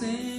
Sim.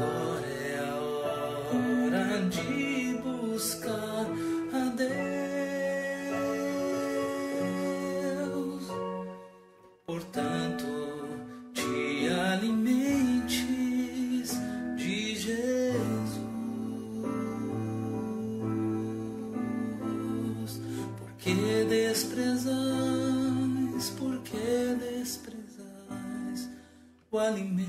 Agora é a hora de buscar a Deus. Portanto, te alimentes de Jesus. Porque desprezais, porque desprezais o alimento.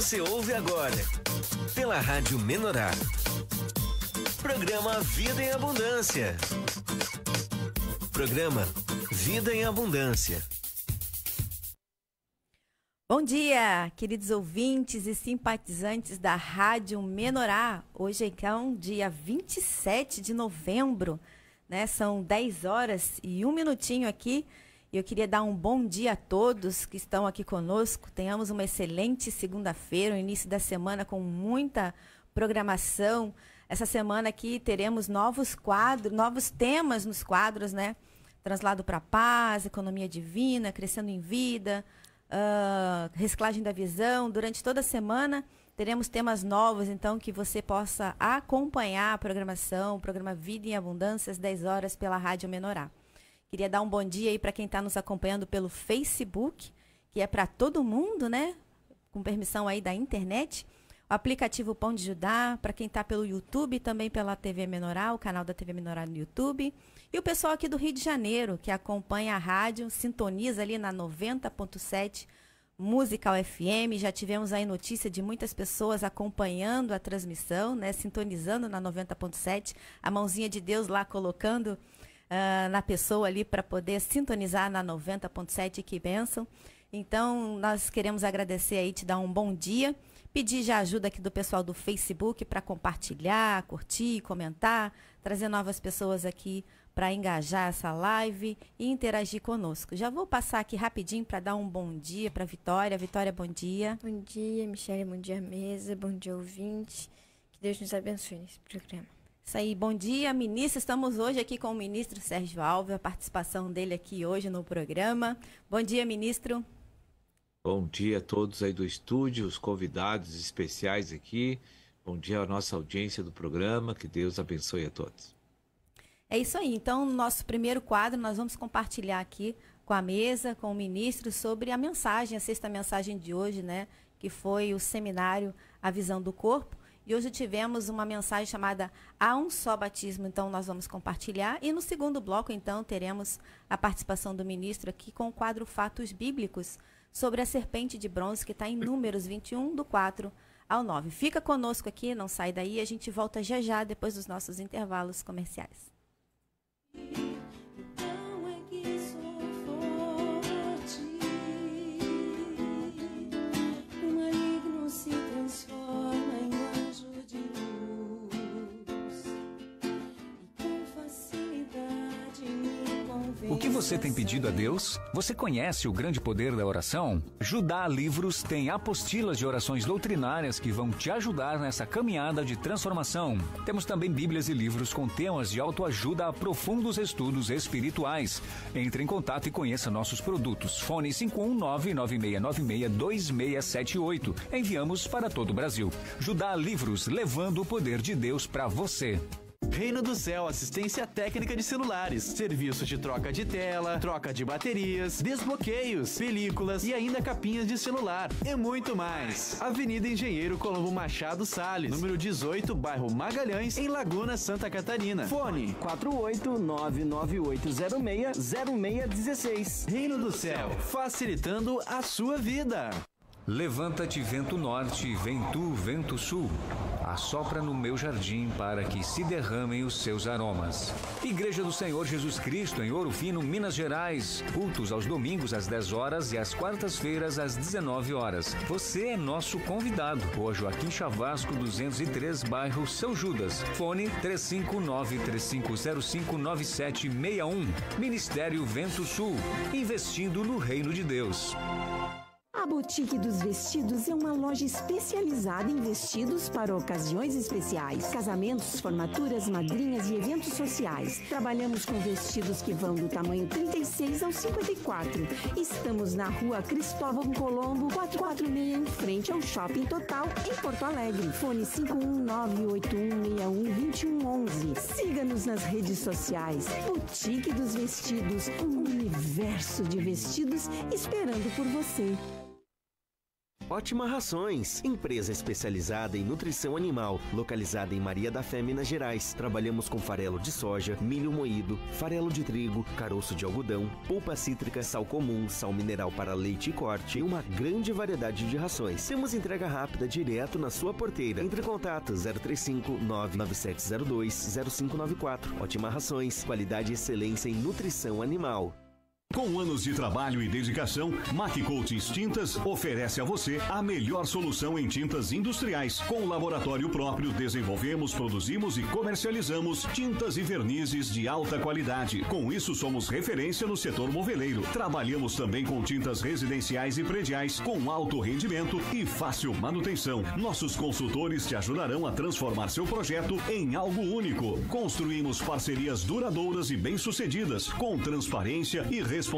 Você ouve agora, pela Rádio Menorá. Programa Vida em Abundância. Programa Vida em Abundância. Bom dia, queridos ouvintes e simpatizantes da Rádio Menorá. Hoje é então dia 27 de novembro, né? São 10 horas e um minutinho aqui Eu queria dar um bom dia a todos que estão aqui conosco. Tenhamos uma excelente segunda-feira, um início da semana com muita programação. Essa semana aqui teremos novos quadros, novos temas nos quadros, né? Translado para paz, economia divina, crescendo em vida, uh, da visão. Durante toda a semana teremos temas novos, então que você possa acompanhar a programação, o programa Vida em Abundância, às 10 horas pela Rádio Menorá. Queria dar um bom dia aí para quem está nos acompanhando pelo Facebook, que é para todo mundo, né? Com permissão aí da internet. O aplicativo Pão de Judá, para quem está pelo YouTube, também pela TV Menoral, o canal da TV Menoral no YouTube. E o pessoal aqui do Rio de Janeiro, que acompanha a rádio, sintoniza ali na 90.7 Musical FM. Já tivemos aí notícia de muitas pessoas acompanhando a transmissão, né? Sintonizando na 90.7. A mãozinha de Deus lá colocando uh, na pessoa ali para poder sintonizar na 90.7, que bênção. Então, nós queremos agradecer aí, te dar um bom dia, pedir já ajuda aqui do pessoal do Facebook para compartilhar, curtir, comentar, trazer novas pessoas aqui para engajar essa live e interagir conosco. Já vou passar aqui rapidinho para dar um bom dia para Vitória. Vitória, bom dia. Bom dia, Michelle, bom dia, mesa, bom dia, ouvinte. Que Deus nos abençoe nesse programa. Isso aí, bom dia, ministro. Estamos hoje aqui com o ministro Sérgio Alves, a participação dele aqui hoje no programa. Bom dia, ministro. Bom dia a todos aí do estúdio, os convidados especiais aqui. Bom dia à nossa audiência do programa. Que Deus abençoe a todos. É isso aí. Então, no nosso primeiro quadro, nós vamos compartilhar aqui com a mesa, com o ministro, sobre a mensagem, a sexta mensagem de hoje, né? Que foi o seminário A Visão do Corpo. E hoje tivemos uma mensagem chamada Há um só batismo, então nós vamos compartilhar. E no segundo bloco, então, teremos a participação do ministro aqui com o quadro Fatos Bíblicos sobre a serpente de bronze, que está em Números 21, do 4 ao 9. Fica conosco aqui, não sai daí, a gente volta já já depois dos nossos intervalos comerciais. O você tem pedido a Deus? Você conhece o grande poder da oração? Judá Livros tem apostilas de orações doutrinárias que vão te ajudar nessa caminhada de transformação. Temos também Bíblias e livros com temas de autoajuda a profundos estudos espirituais. Entre em contato e conheça nossos produtos. Fone 51996962678. Enviamos para todo o Brasil. Judá Livros, levando o poder de Deus para você. Reino do Céu Assistência Técnica de Celulares. Serviço de troca de tela, troca de baterias, desbloqueios, películas e ainda capinhas de celular. E muito mais. Avenida Engenheiro Colombo Machado Sales, número 18, bairro Magalhães, em Laguna, Santa Catarina. Fone 48998060616. Reino do Céu, facilitando a sua vida. Levanta-te vento norte, vem tu, vento sul. Assopra no meu jardim para que se derramem os seus aromas. Igreja do Senhor Jesus Cristo, em Ouro Fino, Minas Gerais. Cultos aos domingos às 10 horas e às quartas-feiras às 19 horas. Você é nosso convidado. Rua Joaquim Chavasco, 203, bairro São Judas. Fone 359-3505-9761. Ministério Vento Sul. Investindo no reino de Deus. A Boutique dos Vestidos é uma loja especializada em vestidos para ocasiões especiais, casamentos, formaturas, madrinhas e eventos sociais. Trabalhamos com vestidos que vão do tamanho 36 ao 54. Estamos na rua Cristóvão Colombo, 446, em frente ao Shopping Total, em Porto Alegre. Fone 51981612111. Siga-nos nas redes sociais. Boutique dos Vestidos, um universo de vestidos esperando por você. Ótima Rações, empresa especializada em nutrição animal, localizada em Maria da Fé, Minas Gerais. Trabalhamos com farelo de soja, milho moído, farelo de trigo, caroço de algodão, polpa cítrica, sal comum, sal mineral para leite e corte e uma grande variedade de rações. Temos entrega rápida direto na sua porteira. Entre em contato 035 99702 0594. Ótima Rações, qualidade e excelência em nutrição animal. Com anos de trabalho e dedicação, Mac Coatings Tintas oferece a você a melhor solução em tintas industriais. Com laboratório próprio, desenvolvemos, produzimos e comercializamos tintas e vernizes de alta qualidade. Com isso, somos referência no setor moveleiro. Trabalhamos também com tintas residenciais e prediais, com alto rendimento e fácil manutenção. Nossos consultores te ajudarão a transformar seu projeto em algo único. Construímos parcerias duradouras e bem-sucedidas, com transparência e responsabilidade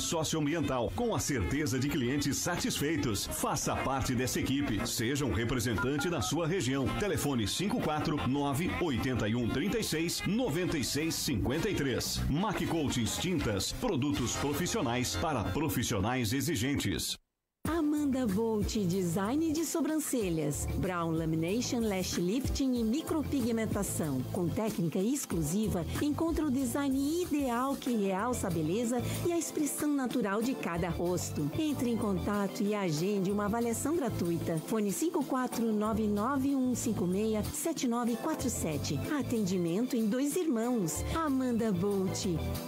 socioambiental, com a certeza de clientes satisfeitos. Faça parte dessa equipe. Seja um representante da sua região. Telefone 549 81 36 96 53. Mac Coatings Tintas, produtos profissionais para profissionais exigentes. Amanda Volt Design de Sobrancelhas, Brown Lamination, Lash Lifting e Micropigmentação. Com técnica exclusiva, encontra o design ideal que realça a beleza e a expressão natural de cada rosto. Entre em contato e agende uma avaliação gratuita. Fone 54991567947. Atendimento em dois irmãos. Amanda Volt,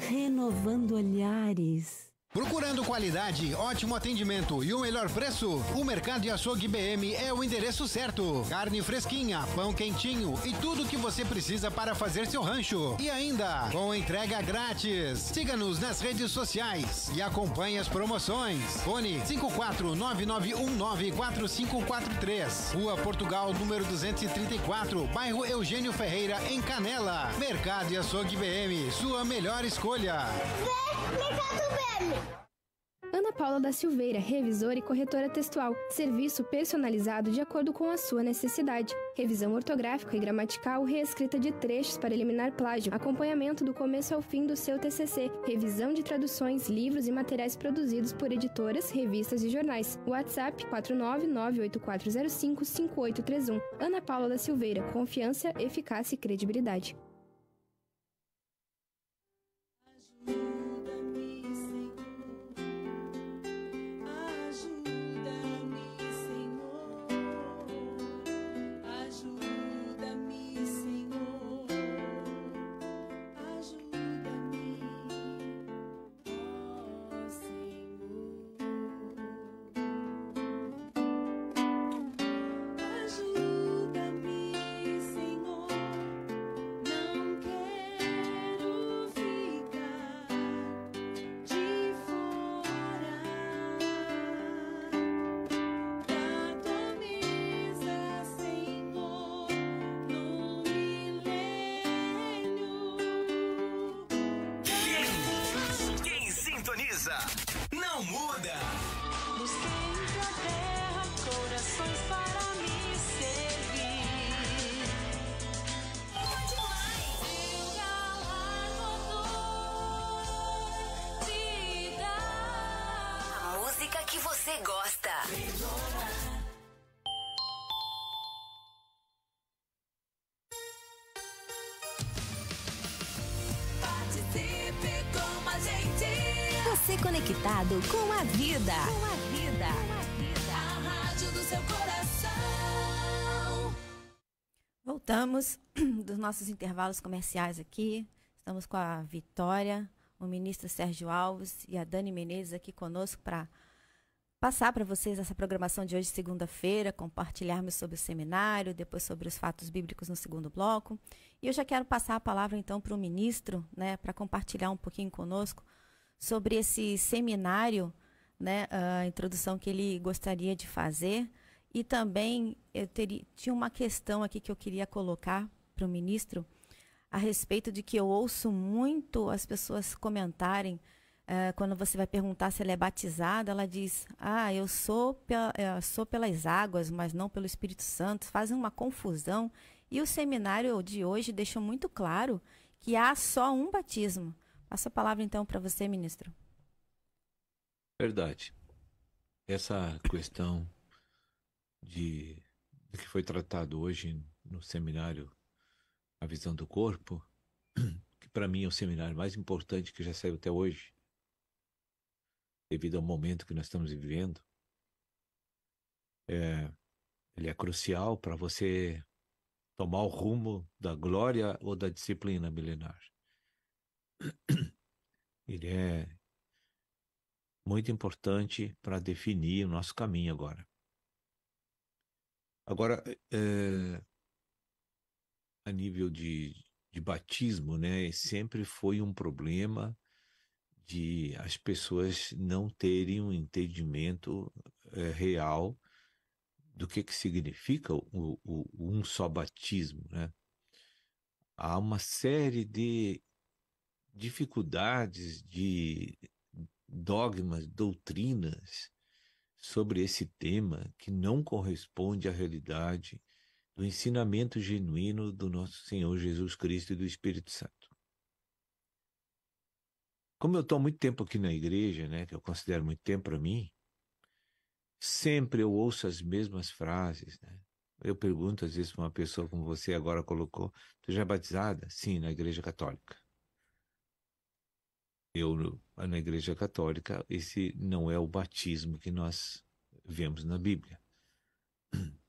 renovando olhares. Procurando qualidade, ótimo atendimento e o melhor preço? O Mercado de Açougue BM é o endereço certo. Carne fresquinha, pão quentinho e tudo o que você precisa para fazer seu rancho. E ainda, com entrega grátis. Siga-nos nas redes sociais e acompanhe as promoções. Fone 54991944543. Rua Portugal, número 234, bairro Eugênio Ferreira, em Canela. Mercado de Açougue BM, sua melhor escolha. BM. Ana Paula da Silveira, revisora e corretora textual. Serviço personalizado de acordo com a sua necessidade. Revisão ortográfica e gramatical, reescrita de trechos para eliminar plágio, acompanhamento do começo ao fim do seu TCC, revisão de traduções, livros e materiais produzidos por editoras, revistas e jornais. WhatsApp 49984055831. Ana Paula da Silveira, confiança, eficácia e credibilidade. Voltamos dos nossos intervalos comerciais aqui. Estamos com a Vitória, o ministro Sérgio Alves e a Dani Menezes aqui conosco para passar para vocês essa programação de hoje, segunda-feira, compartilharmos sobre o seminário, depois sobre os fatos bíblicos no segundo bloco. E eu já quero passar a palavra então para o ministro, né, para compartilhar um pouquinho conosco sobre esse seminário, né, a introdução que ele gostaria de fazer. E também eu teria, tinha uma questão aqui que eu queria colocar para o ministro a respeito de que eu ouço muito as pessoas comentarem eh, quando você vai perguntar se ela é batizada, ela diz: Ah, eu sou, pela, eu sou pelas águas, mas não pelo Espírito Santo. Fazem uma confusão. E o seminário de hoje deixou muito claro que há só um batismo. Passo a palavra então para você, ministro. Verdade. Essa questão de, de que foi tratado hoje no seminário A Visão do Corpo, que para mim é o seminário mais importante que já saiu até hoje, devido ao momento que nós estamos vivendo, é, ele é crucial para você tomar o rumo da glória ou da disciplina milenar. Ele é muito importante para definir o nosso caminho agora. Agora, é, a nível de, de batismo, né, sempre foi um problema de as pessoas não terem um entendimento é, real do que, que significa o, o, um só batismo, né? Há uma série de dificuldades, de dogmas, doutrinas sobre esse tema que não corresponde à realidade do ensinamento genuíno do nosso Senhor Jesus Cristo e do Espírito Santo. Como eu estou muito tempo aqui na igreja, né, que eu considero muito tempo para mim, sempre eu ouço as mesmas frases, né? Eu pergunto às vezes para uma pessoa como você agora colocou, tu já é batizada? Sim, na igreja católica. Eu, na igreja católica, esse não é o batismo que nós vemos na Bíblia.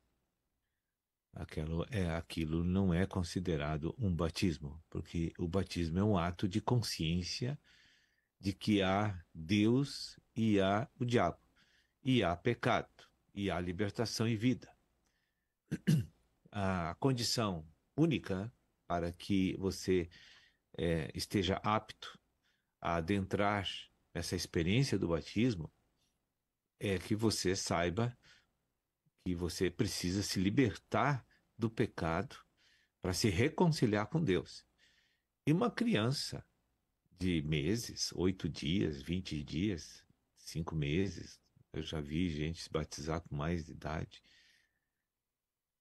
Aquilo, é, aquilo não é considerado um batismo, porque o batismo é um ato de consciência de que há Deus e há o diabo, e há pecado, e há libertação e vida. A condição única para que você é, esteja apto a adentrar essa experiência do batismo é que você saiba que você precisa se libertar do pecado para se reconciliar com Deus. E uma criança de meses, oito dias, vinte dias, cinco meses, eu já vi gente se batizar com mais idade,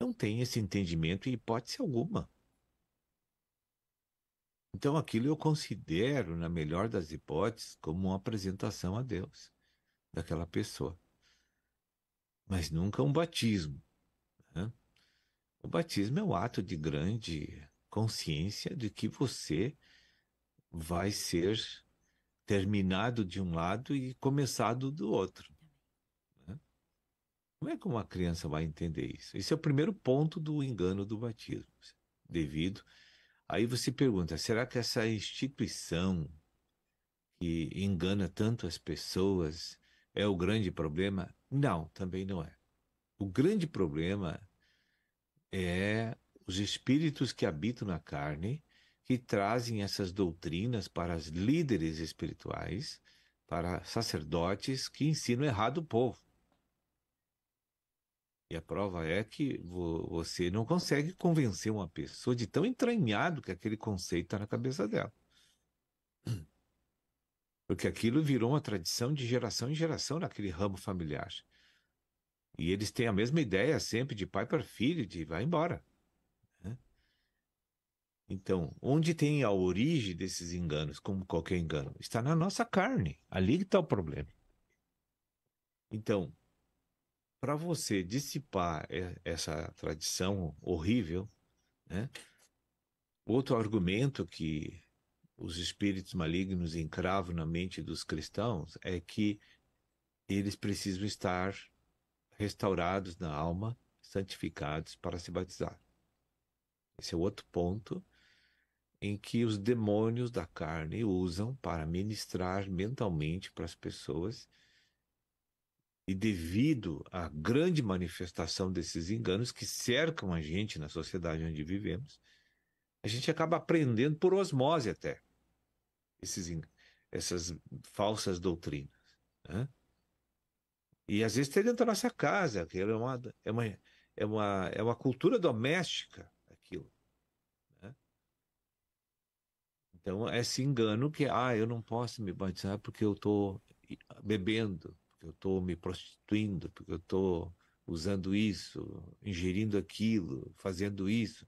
não tem esse entendimento em hipótese alguma. Então aquilo eu considero, na melhor das hipóteses, como uma apresentação a Deus daquela pessoa. Mas nunca um batismo. Né? O batismo é um ato de grande consciência de que você vai ser terminado de um lado e começado do outro. Né? Como é que uma criança vai entender isso? Esse é o primeiro ponto do engano do batismo. Devido Aí você pergunta: será que essa instituição que engana tanto as pessoas é o grande problema? Não, também não é. O grande problema é os espíritos que habitam na carne, que trazem essas doutrinas para os líderes espirituais, para sacerdotes que ensinam errado o povo. E a prova é que você não consegue convencer uma pessoa de tão entranhado que aquele conceito está na cabeça dela. Porque aquilo virou uma tradição de geração em geração naquele ramo familiar. E eles têm a mesma ideia sempre de pai para filho, de vai embora. Né? Então, onde tem a origem desses enganos, como qualquer engano? Está na nossa carne. Ali que está o problema. Então, para você dissipar essa tradição horrível, né? Outro argumento que os espíritos malignos encravam na mente dos cristãos é que eles precisam estar restaurados na alma, santificados para se batizar. Esse é outro ponto em que os demônios da carne usam para ministrar mentalmente para as pessoas e devido à grande manifestação desses enganos que cercam a gente na sociedade onde vivemos, a gente acaba aprendendo por osmose até esses, essas falsas doutrinas. Né? E às vezes tem dentro da nossa casa, que é uma, é uma, é uma, é uma cultura doméstica aquilo. Né? Então, esse engano que, ah, eu não posso me batizar porque eu estou bebendo, porque eu estou me prostituindo, porque eu estou usando isso, ingerindo aquilo, fazendo isso.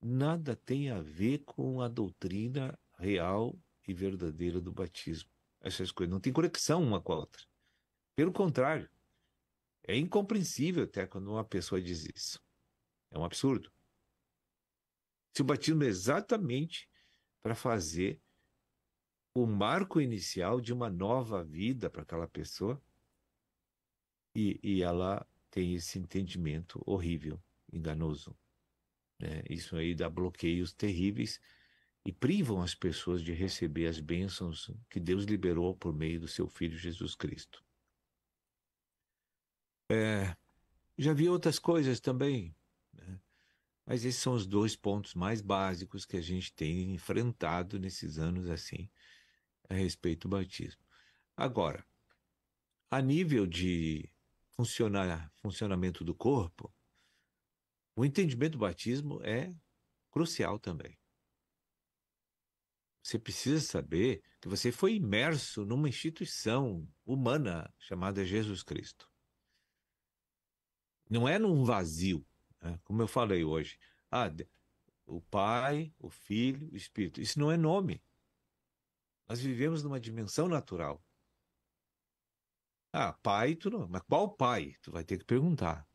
Nada tem a ver com a doutrina real e verdadeira do batismo. Essas coisas não têm conexão uma com a outra. Pelo contrário, é incompreensível até quando uma pessoa diz isso. É um absurdo. Se o batismo é exatamente para fazer o marco inicial de uma nova vida para aquela pessoa, e, e ela tem esse entendimento horrível, enganoso. Né? Isso aí dá bloqueios terríveis e privam as pessoas de receber as bênçãos que Deus liberou por meio do seu Filho Jesus Cristo. É, já vi outras coisas também, né? mas esses são os dois pontos mais básicos que a gente tem enfrentado nesses anos assim a respeito do batismo. Agora, a nível de funcionar, funcionamento do corpo, o entendimento do batismo é crucial também. Você precisa saber que você foi imerso numa instituição humana chamada Jesus Cristo. Não é num vazio, né? como eu falei hoje. Ah, o Pai, o Filho, o Espírito. Isso não é nome. Nós vivemos numa dimensão natural. Ah, pai, tu não. Mas qual pai? Tu vai ter que perguntar.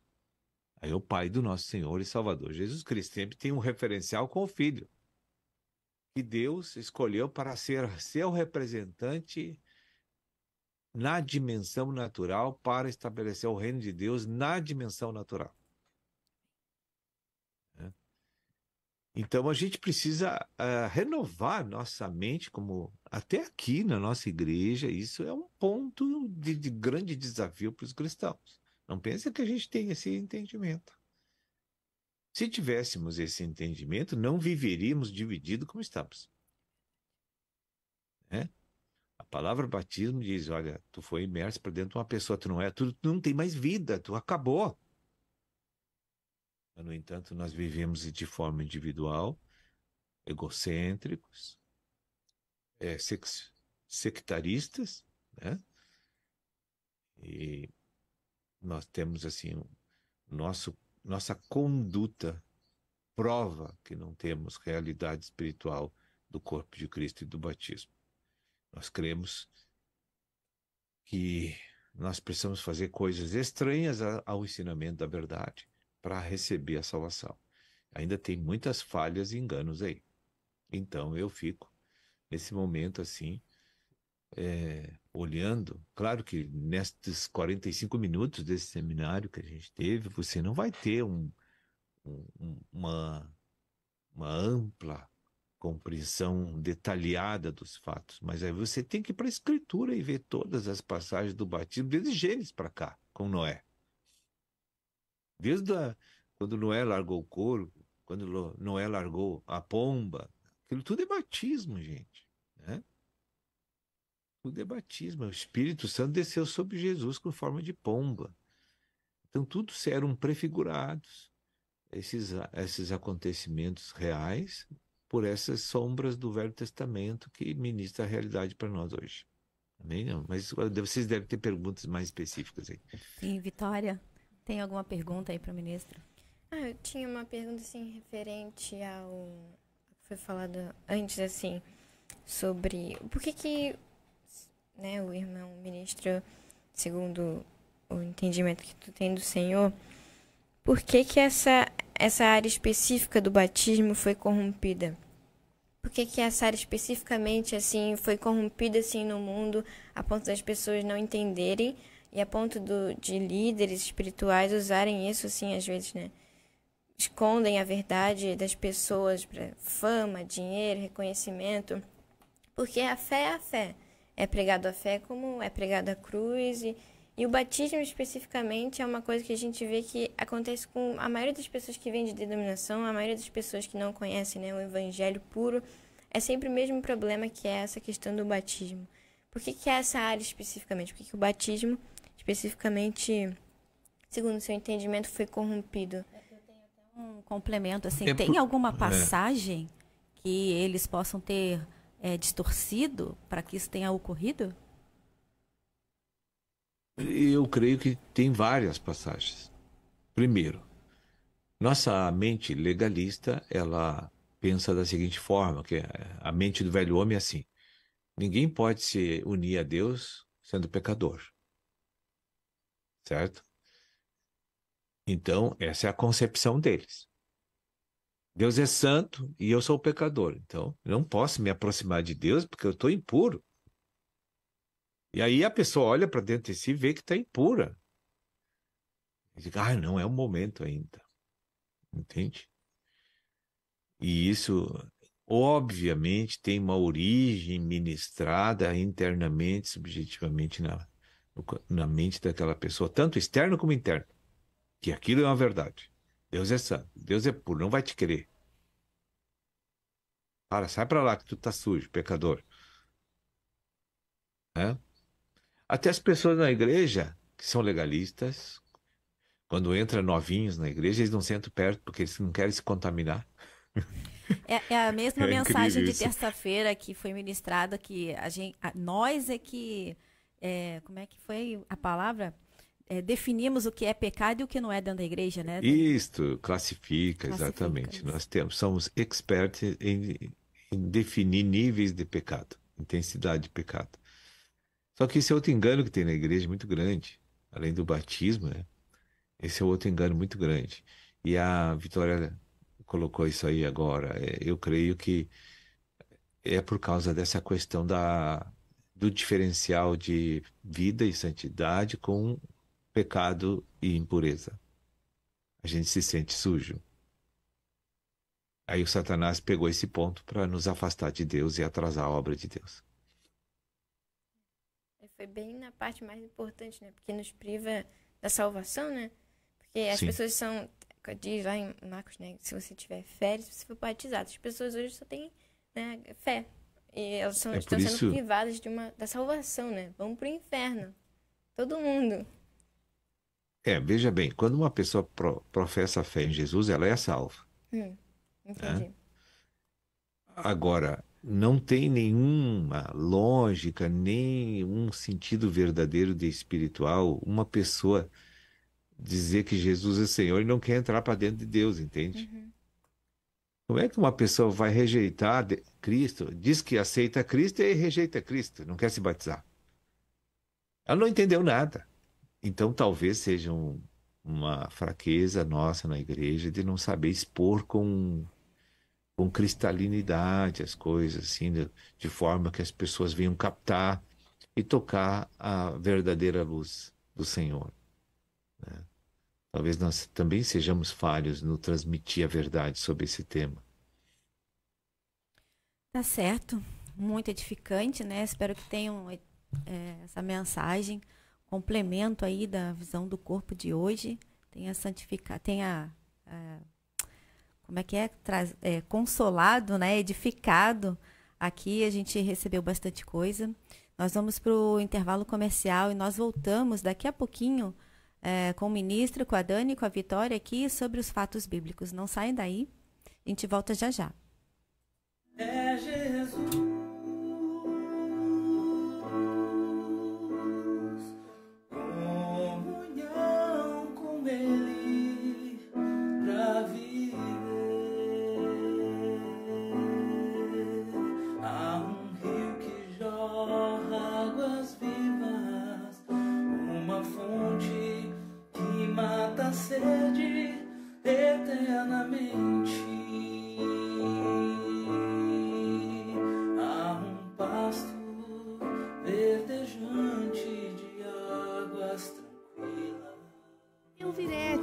Aí é o pai do nosso Senhor e Salvador Jesus Cristo. Sempre tem um referencial com o filho. Que Deus escolheu para ser seu representante na dimensão natural para estabelecer o reino de Deus na dimensão natural. Então a gente precisa uh, renovar nossa mente, como até aqui na nossa igreja, isso é um ponto de, de grande desafio para os cristãos. Não pensa que a gente tem esse entendimento. Se tivéssemos esse entendimento, não viveríamos dividido como estamos. Né? A palavra batismo diz: olha, tu foi imerso para dentro de uma pessoa, tu não é, tu, tu não tem mais vida, tu acabou. No entanto, nós vivemos de forma individual, egocêntricos, é, sectaristas, né? E nós temos assim nosso nossa conduta prova que não temos realidade espiritual do corpo de Cristo e do batismo. Nós cremos que nós precisamos fazer coisas estranhas ao ensinamento da verdade para receber a salvação. Ainda tem muitas falhas e enganos aí. Então eu fico nesse momento assim, é, olhando. Claro que nestes 45 minutos desse seminário que a gente teve, você não vai ter um, um, uma, uma ampla compreensão detalhada dos fatos, mas aí você tem que ir para a escritura e ver todas as passagens do batismo, desde Gênesis para cá, com Noé. Desde a, quando Noé largou o couro, quando Noé largou a pomba, aquilo tudo é batismo, gente. Né? Tudo é batismo. O Espírito Santo desceu sobre Jesus com forma de pomba. Então, tudo eram prefigurados, esses, esses acontecimentos reais, por essas sombras do Velho Testamento que ministra a realidade para nós hoje. Amém? Mas vocês devem ter perguntas mais específicas aí. Sim, Vitória. Tem alguma pergunta aí para o ministro? Ah, eu tinha uma pergunta assim referente ao foi falado antes assim sobre por que que né, o irmão ministro, segundo o entendimento que tu tem do Senhor, por que que essa essa área específica do batismo foi corrompida? Por que que essa área especificamente assim foi corrompida assim no mundo a ponto das pessoas não entenderem e a ponto do, de líderes espirituais usarem isso, assim, às vezes, né? Escondem a verdade das pessoas para fama, dinheiro, reconhecimento. Porque a fé é a fé. É pregado a fé como é pregado a cruz. E, e o batismo, especificamente, é uma coisa que a gente vê que acontece com a maioria das pessoas que vêm de denominação, a maioria das pessoas que não conhecem né, o evangelho puro. É sempre o mesmo problema que é essa questão do batismo. Por que, que é essa área especificamente? Porque que o batismo especificamente, segundo o seu entendimento, foi corrompido? Um complemento, assim, é, tem alguma é. passagem é. que eles possam ter é, distorcido para que isso tenha ocorrido? Eu creio que tem várias passagens. Primeiro, nossa mente legalista, ela pensa da seguinte forma, que a mente do velho homem é assim: ninguém pode se unir a Deus sendo pecador certo? Então, essa é a concepção deles. Deus é santo e eu sou pecador. Então, não posso me aproximar de Deus porque eu estou impuro. E aí a pessoa olha para dentro de si e vê que está impura. E diz, ah, não é o momento ainda. Entende? E isso obviamente tem uma origem ministrada internamente, subjetivamente na, na mente daquela pessoa, tanto externo como interno, que aquilo é uma verdade. Deus é santo, Deus é puro, não vai te querer. Para, sai para lá que tu tá sujo, pecador. É? Até as pessoas na igreja que são legalistas, quando entram novinhos na igreja, eles não sentam perto porque eles não querem se contaminar. É, é a mesma É mensagem de terça-feira que foi ministrada, que a gente, a- nós é que, é, como é que foi a palavra? É, definimos o que é pecado e o que não é dentro da igreja, né? Isto classifica, Classifica, exatamente. isso. Nós temos, somos expertos em, em definir níveis de pecado, intensidade de pecado. Só que esse é outro engano que tem na igreja muito grande, além do batismo, né? Esse é outro engano muito grande. E a Vitória colocou isso aí agora. É, Eu creio que é por causa dessa questão da, do diferencial de vida e santidade com pecado e impureza. A gente se sente sujo. Aí o Satanás pegou esse ponto para nos afastar de Deus e atrasar a obra de Deus. Foi bem na parte mais importante, né? Porque nos priva da salvação, né? Porque as Sim. pessoas são. Diz lá em Marcos, né? Se você tiver fé, se você for batizado. As pessoas hoje só têm né, fé. E elas são, É estão sendo isso- privadas de uma, da salvação, né? Vão pro inferno. Todo mundo. É, veja bem, quando uma pessoa pro- professa a fé em Jesus, ela é salva. Hum, entendi. Agora, não tem nenhuma lógica, nem um sentido verdadeiro de espiritual uma pessoa dizer que Jesus é Senhor e não quer entrar para dentro de Deus, entende? Como é que uma pessoa vai rejeitar Cristo, diz que aceita Cristo e rejeita Cristo, não quer se batizar? Ela não entendeu nada. Então, talvez seja um- uma fraqueza nossa na igreja de não saber expor com, com cristalinidade as coisas, assim, de, de forma que as pessoas venham captar e tocar a verdadeira luz do Senhor. né? Talvez nós também sejamos falhos no transmitir a verdade sobre esse tema. Tá certo. Muito edificante, né? Espero que tenham é, essa mensagem, complemento aí da visão do corpo de hoje. Tenha santificado, tenha. é, como é que é? Traz, é, consolado, né? Edificado. Aqui a gente recebeu bastante coisa. Nós vamos para o intervalo comercial e nós voltamos daqui a pouquinho é, com o ministro, com a Dani, com a Vitória aqui sobre os fatos bíblicos. Não saem daí. A gente volta já já. É Jesus. Sede eternamente.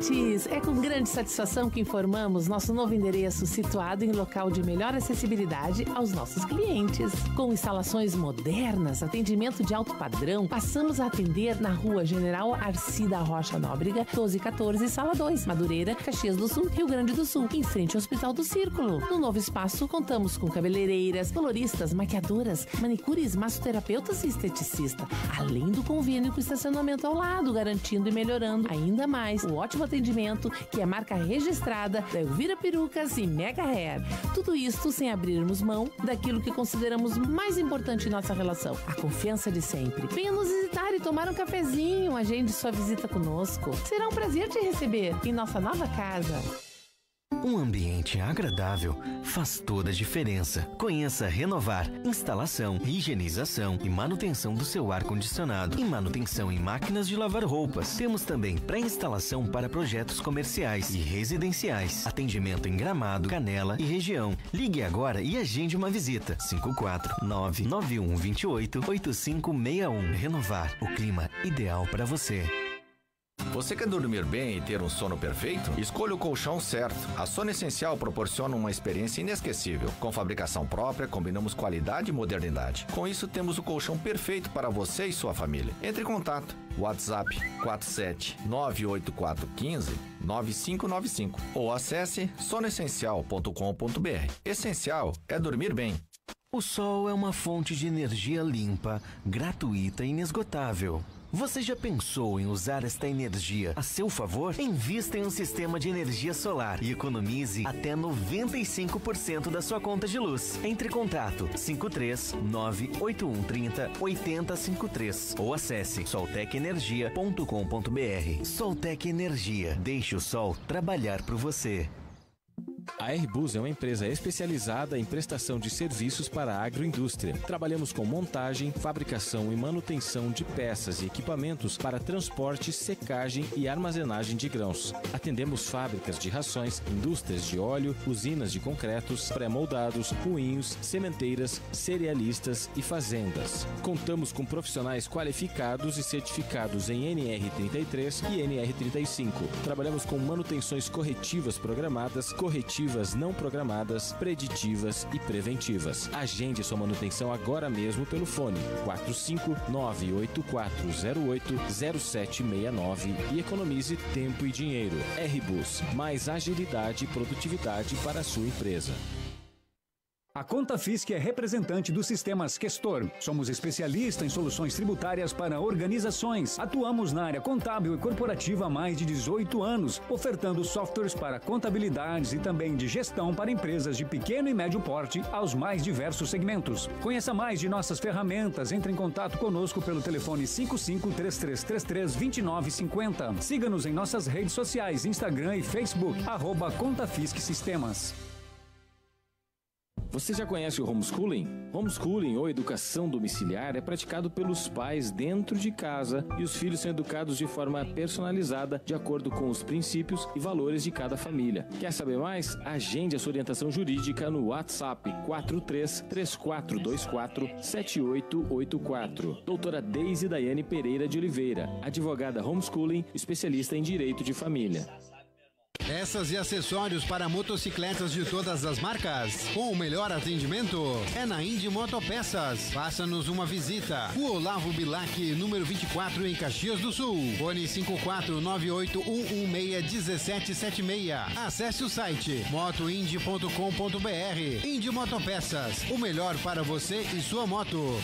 Elviretes, é com grande satisfação que informamos nosso novo endereço situado em local de melhor acessibilidade aos nossos clientes. Com instalações modernas, atendimento de alto padrão, passamos a atender na rua General Arcida Rocha Nóbrega, 1214, Sala 2, Madureira, Caxias do Sul, Rio Grande do Sul, em frente ao Hospital do Círculo. No novo espaço, contamos com cabeleireiras, coloristas, maquiadoras, manicures, massoterapeutas e esteticista, além do convênio com estacionamento ao lado, garantindo e melhorando ainda mais o ótimo atendimento que é marca registrada da Elvira Perucas e Mega Hair. Tudo isso sem abrirmos mão daquilo que consideramos mais importante em nossa relação, a confiança de sempre. Venha nos visitar e tomar um cafezinho, agende sua visita conosco. Será um prazer te receber em nossa nova casa. Um ambiente agradável faz toda a diferença. Conheça Renovar, instalação, higienização e manutenção do seu ar-condicionado e manutenção em máquinas de lavar roupas. Temos também pré-instalação para projetos comerciais e residenciais. Atendimento em Gramado, Canela e região. Ligue agora e agende uma visita. 54991288561. Renovar, o clima ideal para você. Você quer dormir bem e ter um sono perfeito? Escolha o colchão certo. A Sono Essencial proporciona uma experiência inesquecível. Com fabricação própria, combinamos qualidade e modernidade. Com isso, temos o colchão perfeito para você e sua família. Entre em contato. WhatsApp 47 98415 9595 ou acesse sonoessencial.com.br. Essencial é dormir bem. O sol é uma fonte de energia limpa, gratuita e inesgotável. Você já pensou em usar esta energia a seu favor? Invista em um sistema de energia solar e economize até 95% da sua conta de luz. Entre em contato 53 98130 8053 ou acesse soltecenergia.com.br. Soltec Energia. Deixe o sol trabalhar por você. A Airbus é uma empresa especializada em prestação de serviços para a agroindústria. Trabalhamos com montagem, fabricação e manutenção de peças e equipamentos para transporte, secagem e armazenagem de grãos. Atendemos fábricas de rações, indústrias de óleo, usinas de concretos, pré-moldados, moinhos, sementeiras, cerealistas e fazendas. Contamos com profissionais qualificados e certificados em NR33 e NR35. Trabalhamos com manutenções corretivas programadas, corretivas não programadas, preditivas e preventivas. Agende sua manutenção agora mesmo pelo fone 45984080769 e economize tempo e dinheiro. R-Bus, mais agilidade e produtividade para a sua empresa. A Conta Fisc é representante do Sistemas Questor. Somos especialistas em soluções tributárias para organizações. Atuamos na área contábil e corporativa há mais de 18 anos, ofertando softwares para contabilidades e também de gestão para empresas de pequeno e médio porte aos mais diversos segmentos. Conheça mais de nossas ferramentas, entre em contato conosco pelo telefone 5533332950. Siga-nos em nossas redes sociais, Instagram e Facebook, arroba Conta Fisc Sistemas. Você já conhece o homeschooling? Homeschooling ou educação domiciliar é praticado pelos pais dentro de casa e os filhos são educados de forma personalizada de acordo com os princípios e valores de cada família. Quer saber mais? Agende a sua orientação jurídica no WhatsApp 43 3424 7884. Doutora Deise Daiane Pereira de Oliveira, advogada homeschooling, especialista em direito de família. Peças e acessórios para motocicletas de todas as marcas. Com o melhor atendimento é na Indy Motopeças. Faça-nos uma visita. O Olavo Bilac, número 24, em Caxias do Sul. Fone 54981161776. Acesse o site motoindy.com.br. Indy Motopeças. O melhor para você e sua moto.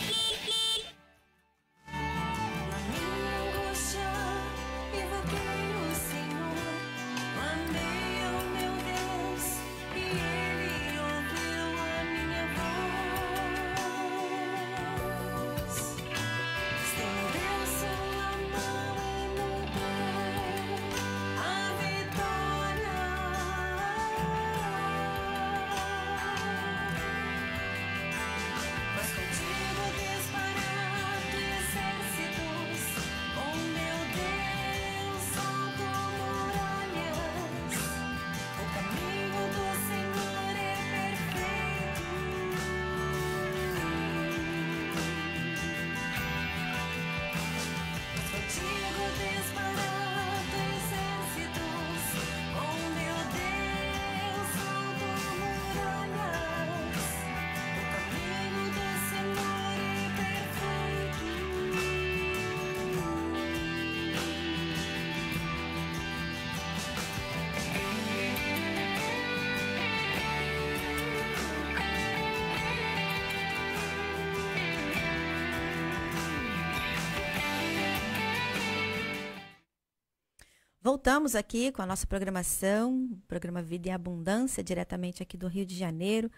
Voltamos aqui com a nossa programação, programa Vida e Abundância, diretamente aqui do Rio de Janeiro.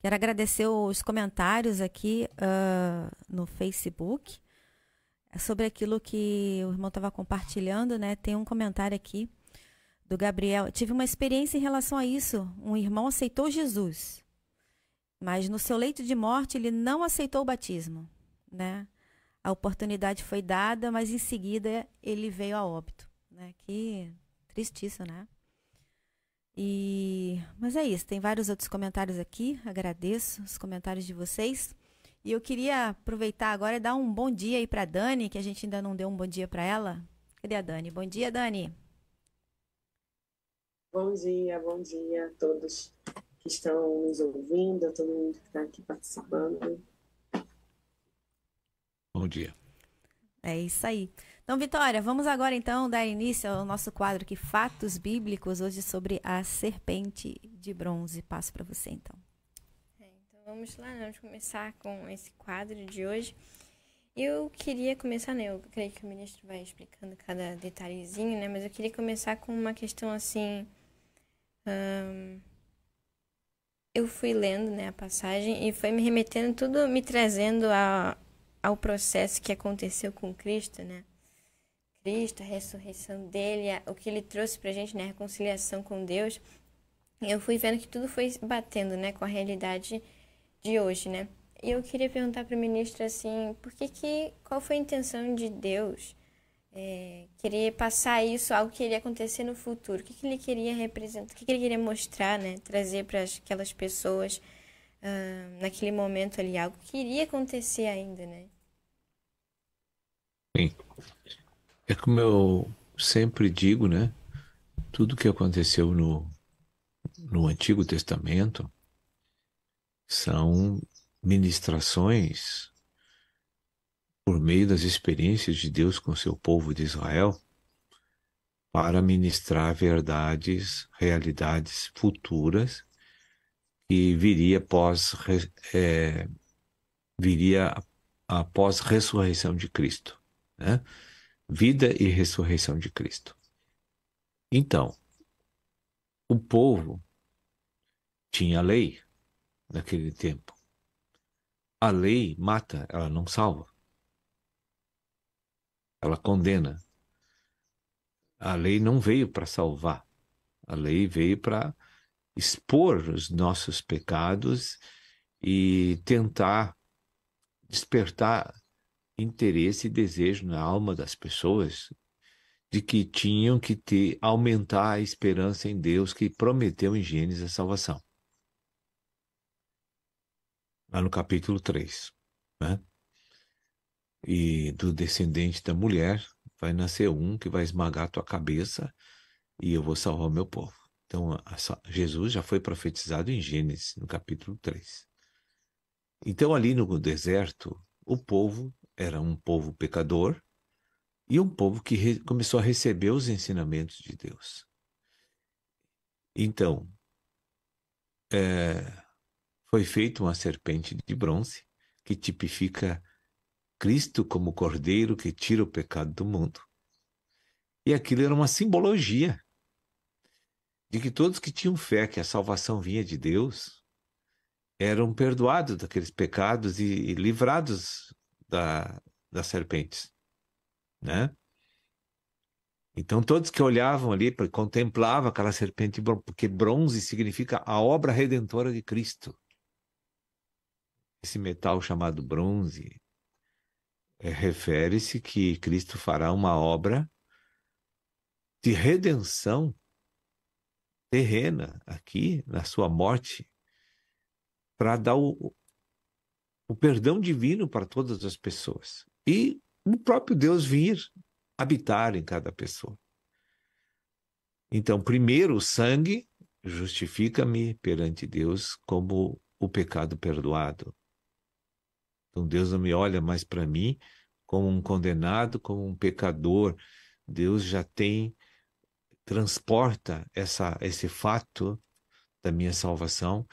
Quero agradecer os comentários aqui uh, no Facebook sobre aquilo que o irmão estava compartilhando, né? Tem um comentário aqui do Gabriel. Tive uma experiência em relação a isso. Um irmão aceitou Jesus, mas no seu leito de morte ele não aceitou o batismo, né? A oportunidade foi dada, mas em seguida ele veio a óbito né? Que tristíssimo, né? E mas é isso, tem vários outros comentários aqui. Agradeço os comentários de vocês. E eu queria aproveitar agora e dar um bom dia aí para Dani, que a gente ainda não deu um bom dia para ela. Cadê a Dani? Bom dia, Dani. Bom dia, bom dia a todos que estão nos ouvindo, a todo mundo que está aqui participando. Bom dia. É isso aí. Então, Vitória, vamos agora então dar início ao nosso quadro aqui, Fatos Bíblicos, hoje sobre a serpente de bronze. Passo para você então. É, então vamos lá, vamos começar com esse quadro de hoje. Eu queria começar, né? Eu creio que o ministro vai explicando cada detalhezinho, né? Mas eu queria começar com uma questão assim. Hum, eu fui lendo né, a passagem e foi me remetendo, tudo me trazendo a, ao processo que aconteceu com Cristo, né? Cristo, a ressurreição dele, a, o que ele trouxe pra gente, né? A reconciliação com Deus. Eu fui vendo que tudo foi batendo, né? Com a realidade de hoje, né? E eu queria perguntar para o ministro, assim, por que que, qual foi a intenção de Deus é, querer passar isso, algo que iria acontecer no futuro? O que, que ele queria representar, o que, que ele queria mostrar, né? Trazer para aquelas pessoas uh, naquele momento ali, algo que iria acontecer ainda, né? Sim. É como eu sempre digo, né? Tudo que aconteceu no, no Antigo Testamento são ministrações por meio das experiências de Deus com seu povo de Israel para ministrar verdades, realidades futuras que viria após é, viria após ressurreição de Cristo, né? Vida e ressurreição de Cristo. Então, o povo tinha lei naquele tempo. A lei mata, ela não salva. Ela condena. A lei não veio para salvar. A lei veio para expor os nossos pecados e tentar despertar interesse e desejo na alma das pessoas de que tinham que ter aumentar a esperança em Deus que prometeu em Gênesis a salvação. Lá no capítulo 3, né? E do descendente da mulher vai nascer um que vai esmagar a tua cabeça e eu vou salvar o meu povo. Então, a, Jesus já foi profetizado em Gênesis, no capítulo 3. Então, ali no deserto, o povo era um povo pecador e um povo que começou a receber os ensinamentos de Deus. Então, é, foi feita uma serpente de bronze que tipifica Cristo como cordeiro que tira o pecado do mundo. E aquilo era uma simbologia de que todos que tinham fé que a salvação vinha de Deus eram perdoados daqueles pecados e, e livrados da, das serpentes, né? Então todos que olhavam ali, contemplavam aquela serpente, porque bronze significa a obra redentora de Cristo. Esse metal chamado bronze é, refere-se que Cristo fará uma obra de redenção terrena aqui na sua morte para dar o, o perdão divino para todas as pessoas e o próprio Deus vir habitar em cada pessoa. Então, primeiro, o sangue justifica-me perante Deus como o pecado perdoado. Então, Deus não me olha mais para mim como um condenado, como um pecador. Deus já tem transporta essa, esse fato da minha salvação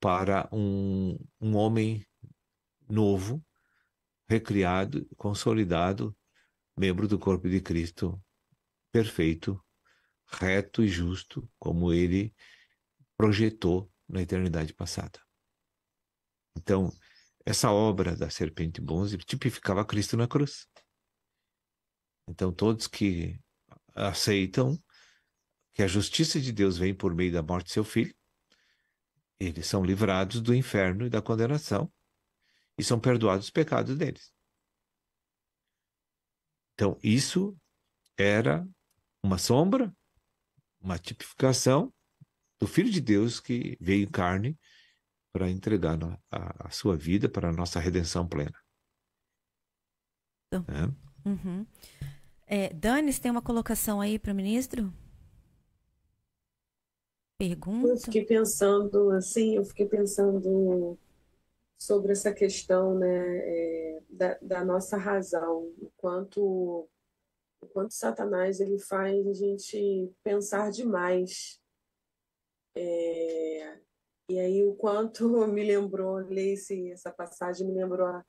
para um, um homem novo, recriado, consolidado, membro do corpo de Cristo, perfeito, reto e justo, como ele projetou na eternidade passada. Então, essa obra da serpente bronze tipificava Cristo na cruz. Então, todos que aceitam que a justiça de Deus vem por meio da morte de seu filho, eles são livrados do inferno e da condenação e são perdoados os pecados deles. Então, isso era uma sombra, uma tipificação do Filho de Deus que veio em carne para entregar a, a, sua vida para a nossa redenção plena. Então, é. uhum. É, Dani, você tem uma colocação aí para o ministro? Pergunta? Eu fiquei pensando, assim, eu fiquei pensando sobre essa questão, né, é, da, da nossa razão, o quanto, o quanto Satanás ele faz a gente pensar demais. É, e aí o quanto me lembrou, ler essa passagem, me lembrou a,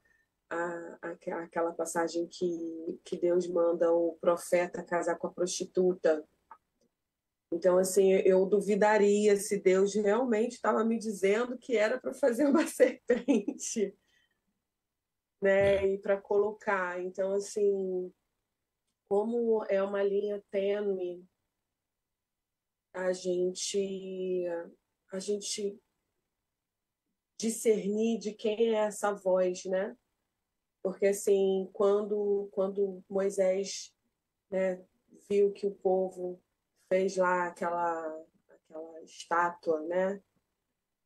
a, a, aquela passagem que, que Deus manda o profeta casar com a prostituta. Então, assim, eu duvidaria se Deus realmente estava me dizendo que era para fazer uma serpente, né? E para colocar. Então, assim, como é uma linha tênue, a gente, a gente discernir de quem é essa voz, né? Porque assim, quando quando Moisés né, viu que o povo fez lá aquela aquela estátua, né,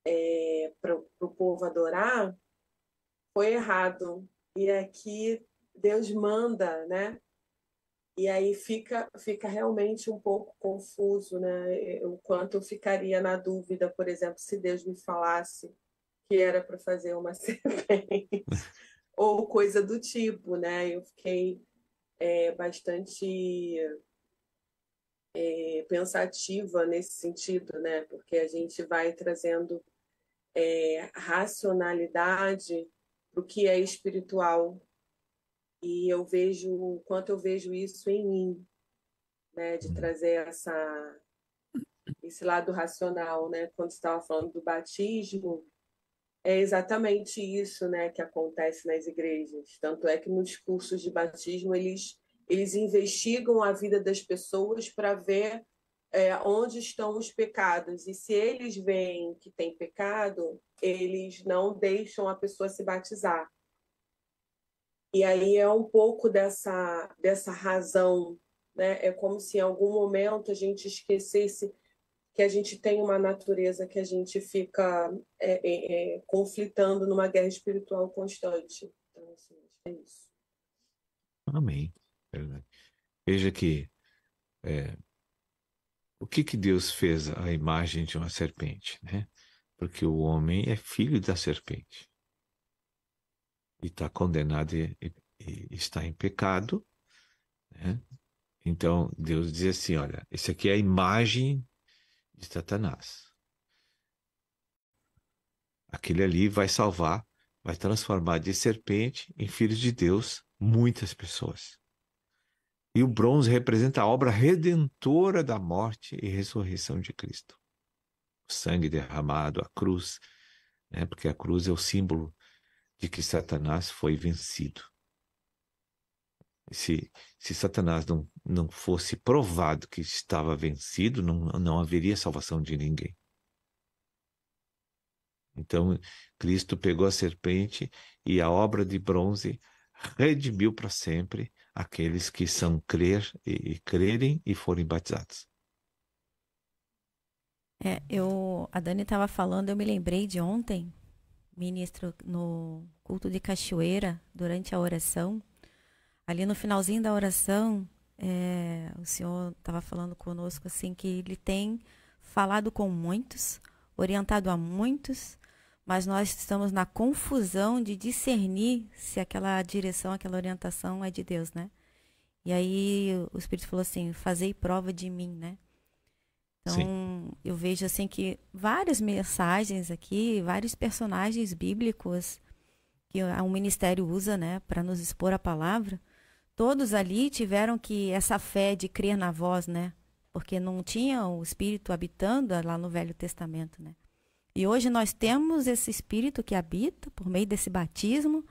é, para o povo adorar, foi errado. E aqui Deus manda, né? E aí fica, fica realmente um pouco confuso, né? O quanto eu ficaria na dúvida, por exemplo, se Deus me falasse que era para fazer uma serpente ou coisa do tipo, né? Eu fiquei é, bastante é, pensativa nesse sentido, né? Porque a gente vai trazendo é, racionalidade para o que é espiritual e eu vejo o quanto eu vejo isso em mim, né? De trazer essa esse lado racional, né? Quando estava falando do batismo, é exatamente isso, né, que acontece nas igrejas. Tanto é que nos cursos de batismo eles eles investigam a vida das pessoas para ver é, onde estão os pecados e se eles veem que tem pecado, eles não deixam a pessoa se batizar. E aí é um pouco dessa dessa razão, né? É como se em algum momento a gente esquecesse que a gente tem uma natureza que a gente fica é, é, é, conflitando numa guerra espiritual constante. Então, assim, é isso. Amém. Verdade. Veja que é, o que, que Deus fez à imagem de uma serpente, né? Porque o homem é filho da serpente e está condenado e, e, e, está em pecado, né? Então Deus diz assim, olha, esse aqui é a imagem de Satanás. Aquele ali vai salvar, vai transformar de serpente em filhos de Deus muitas pessoas. E o bronze representa a obra redentora da morte e ressurreição de Cristo. O sangue derramado, a cruz, né? porque a cruz é o símbolo de que Satanás foi vencido. Se, se Satanás não, não fosse provado que estava vencido, não, não haveria salvação de ninguém. Então, Cristo pegou a serpente e a obra de bronze redimiu para sempre aqueles que são crer e, e crerem e forem batizados. É, eu, a Dani estava falando, eu me lembrei de ontem, ministro, no culto de cachoeira, durante a oração, ali no finalzinho da oração, é, o senhor estava falando conosco assim que ele tem falado com muitos, orientado a muitos, mas nós estamos na confusão de discernir se aquela direção, aquela orientação é de Deus, né? E aí o Espírito falou assim: fazei prova de mim, né? Então Sim. eu vejo assim que várias mensagens aqui, vários personagens bíblicos que o ministério usa, né, para nos expor a palavra, todos ali tiveram que essa fé de crer na voz, né? Porque não tinha o Espírito habitando lá no Velho Testamento, né? E hoje nós temos esse Espírito que habita por meio desse batismo,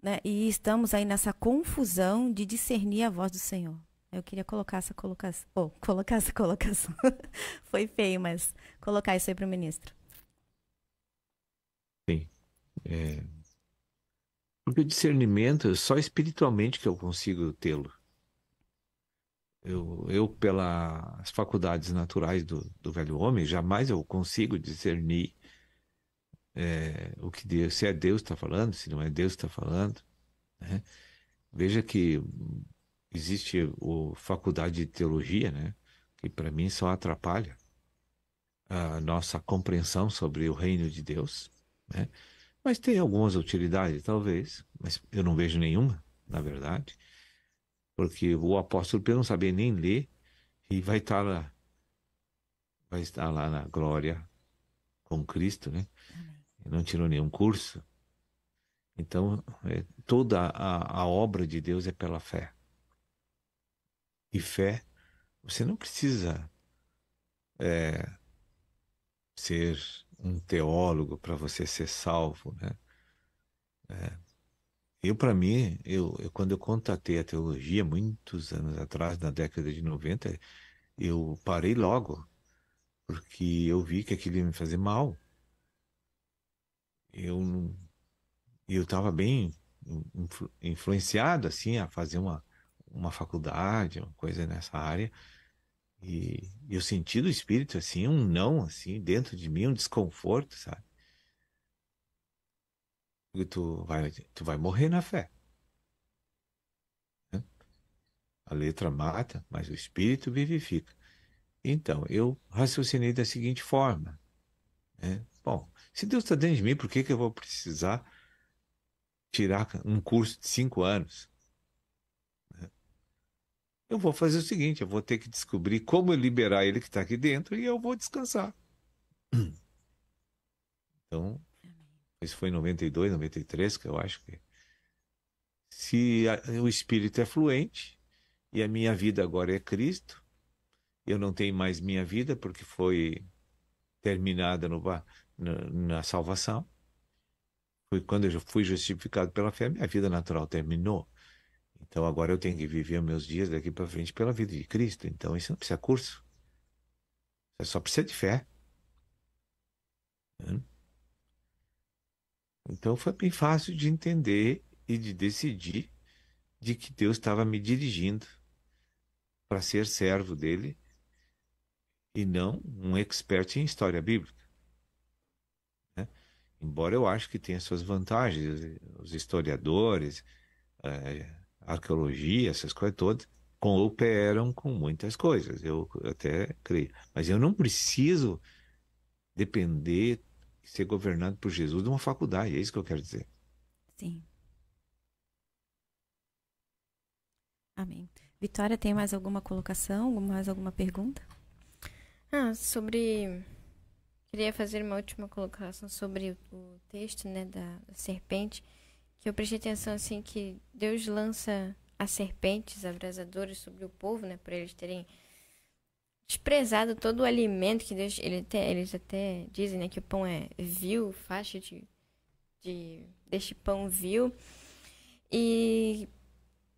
né? E estamos aí nessa confusão de discernir a voz do Senhor. Eu queria colocar essa colocação, oh, colocar essa colocação. Foi feio, mas colocar isso aí para o ministro. Sim. É, porque o discernimento só espiritualmente que eu consigo tê-lo. Eu, eu, pelas faculdades naturais do, do velho homem, jamais eu consigo discernir é, o que Deus, se é Deus está falando, se não é Deus está falando. Né? Veja que existe o faculdade de teologia, né? Que para mim só atrapalha a nossa compreensão sobre o reino de Deus, né? Mas tem algumas utilidades, talvez, mas eu não vejo nenhuma, na verdade, porque o apóstolo Pedro não sabia nem ler e vai estar lá, vai estar lá na glória com Cristo, né? Não tirou nenhum curso. Então, é, toda a, a obra de Deus é pela fé. E fé, você não precisa é, ser um teólogo para você ser salvo, né? É. Eu, para mim, eu, eu, quando eu contatei a teologia, muitos anos atrás, na década de 90, eu parei logo, porque eu vi que aquilo ia me fazer mal. Eu eu estava bem influ, influenciado assim a fazer uma uma faculdade, uma coisa nessa área. E eu senti do espírito assim um não assim dentro de mim, um desconforto, sabe? Tu vai tu vai morrer na fé. Né? A letra mata, mas o espírito vivifica. Então, eu raciocinei da seguinte forma. Né? Bom, se Deus está dentro de mim, por que, que eu vou precisar tirar um curso de cinco anos? eu vou fazer o seguinte: eu vou ter que descobrir como liberar ele que está aqui dentro e eu vou descansar. Então, isso foi em 92, 93, que eu acho que. Se a, o espírito é fluente e a minha vida agora é Cristo, eu não tenho mais minha vida porque foi terminada no, na, na salvação. Foi quando eu fui justificado pela fé, minha vida natural terminou. Então agora eu tenho que viver meus dias daqui para frente pela vida de Cristo. Então isso não precisa curso. Você só precisa de fé. Né? Então foi bem fácil de entender e de decidir de que Deus estava me dirigindo para ser servo dele e não um expert em história bíblica. Né? Embora eu acho que tenha suas vantagens, os historiadores, é, arqueologia, essas coisas todas, cooperam com muitas coisas, eu até creio. Mas eu não preciso depender, ser governado por Jesus de uma faculdade, é isso que eu quero dizer. Sim. Amém. Vitória, tem mais alguma colocação? Mais alguma pergunta? Ah, sobre. Queria fazer uma última colocação sobre o texto né, da serpente que eu prestei atenção assim que Deus lança as serpentes abrasadoras sobre o povo, né, para eles terem desprezado todo o alimento que Deus, ele eles até dizem, né, que o pão é vil, faixa de, de deste pão vil. E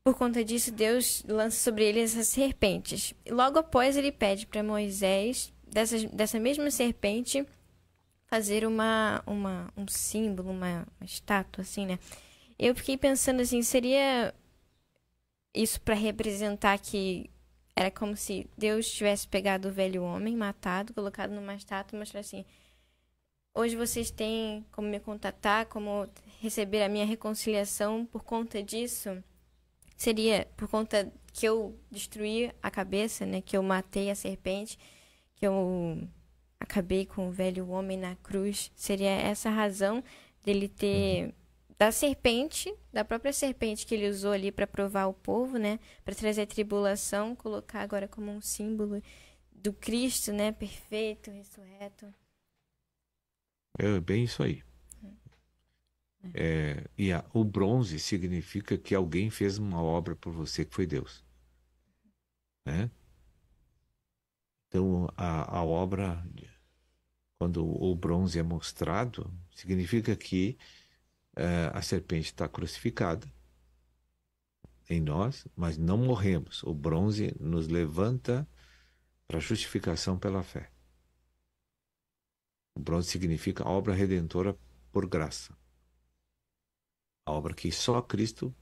por conta disso, Deus lança sobre eles as serpentes. Logo após, ele pede para Moisés, dessa, dessa mesma serpente, fazer uma, uma, um símbolo, uma, uma estátua, assim, né? Eu fiquei pensando assim, seria isso para representar que era como se Deus tivesse pegado o velho homem, matado, colocado numa estátua e mostrar assim: hoje vocês têm como me contatar, como receber a minha reconciliação por conta disso. Seria por conta que eu destruí a cabeça, né? Que eu matei a serpente, que eu acabei com o velho homem na cruz. Seria essa a razão dele ter uhum da serpente, da própria serpente que ele usou ali para provar o povo, né, para trazer a tribulação, colocar agora como um símbolo do Cristo, né, perfeito, ressurreto. É bem isso aí. É, e a, o bronze significa que alguém fez uma obra por você que foi Deus. Né? Então, a, a obra, quando o bronze é mostrado, significa que é, a serpente está crucificada em nós, mas não morremos. O bronze nos levanta para justificação pela fé. O bronze significa obra redentora por graça. A obra que só Cristo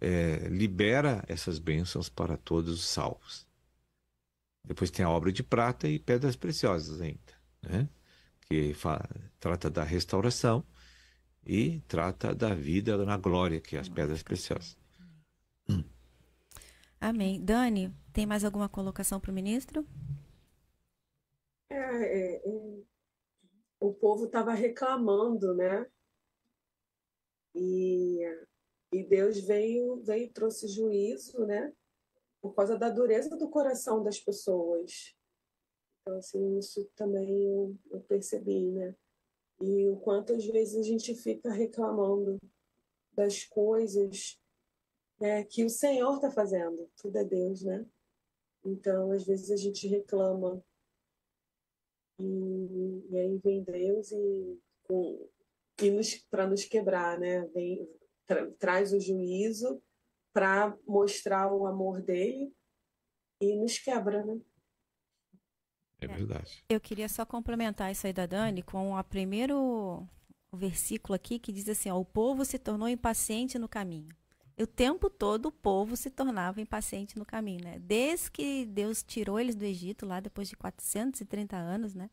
é, libera essas bênçãos para todos os salvos. Depois tem a obra de prata e pedras preciosas ainda, né? que trata da restauração e trata da vida na glória, que é as pedras preciosas. Hum. Amém. Dani, tem mais alguma colocação para o ministro? É, é, é, o povo estava reclamando, né? E, e Deus veio, veio e trouxe juízo, né? Por causa da dureza do coração das pessoas. Então, assim, isso também eu, eu percebi, né? E o quanto às vezes a gente fica reclamando das coisas né, que o Senhor está fazendo. Tudo é Deus, né? Então, às vezes a gente reclama e, e aí vem Deus e, para nos quebrar, né? Vem, tra, traz o juízo para mostrar o amor dele e nos quebra, né? É verdade. Eu queria só complementar isso aí da Dani com o primeiro versículo aqui que diz assim: ó, o povo se tornou impaciente no caminho. O tempo todo o povo se tornava impaciente no caminho, né? Desde que Deus tirou eles do Egito, lá depois de 430 anos, né?